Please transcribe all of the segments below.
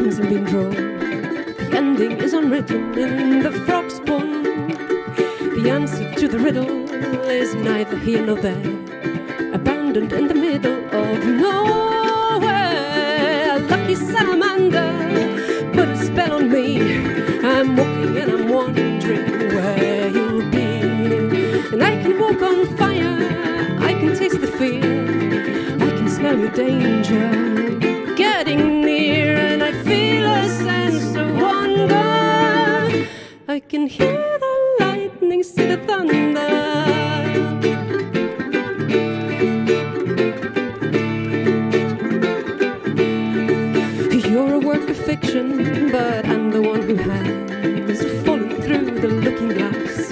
The been drawn. The ending is unwritten in the frog's spawn. The answer to the riddle is neither here nor there. Abandoned in the middle of nowhere. A lucky salamander put a spell on me. I'm walking and I'm wondering where you'll be. And I can walk on fire, I can taste the fear, I can smell your danger. Getting near, I feel a sense of wonder. I can hear the lightning, see the thunder. You're a work of fiction, but I'm the one who has fallen through the looking glass.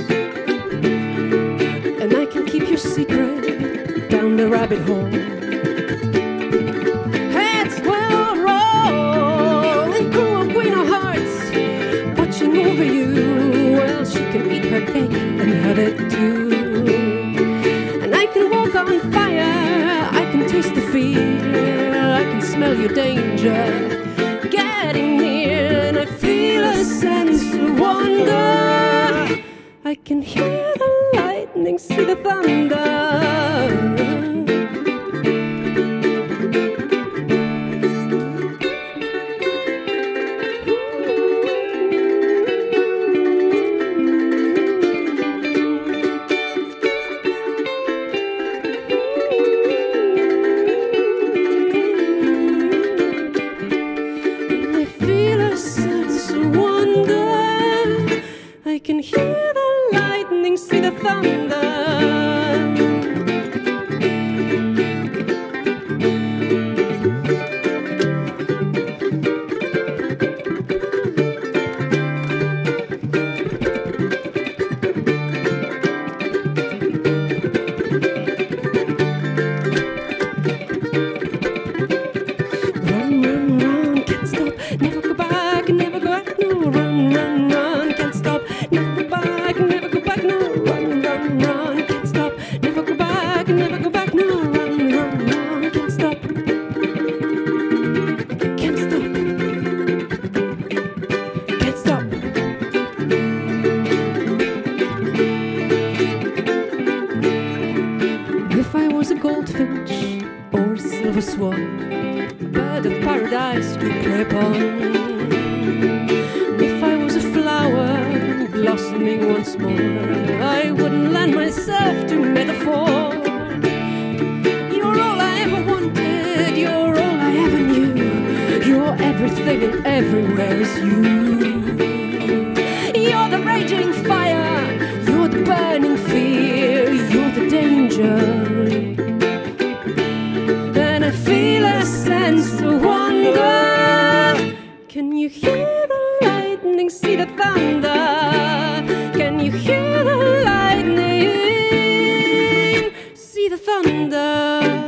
And I can keep your secret down the rabbit hole. Danger. Getting near, and I feel a sense of wonder. I can hear the lightning, see the thunder. Can hear goldfinch or silver swan bird of paradise to prey upon. If I was a flower blossoming once more, I wouldn't lend myself to metaphor. You're all I ever wanted, you're all I ever knew. You're everything and everywhere is you. You're the raging fire, you hear the lightning, see the thunder? Can you hear the lightning, see the thunder?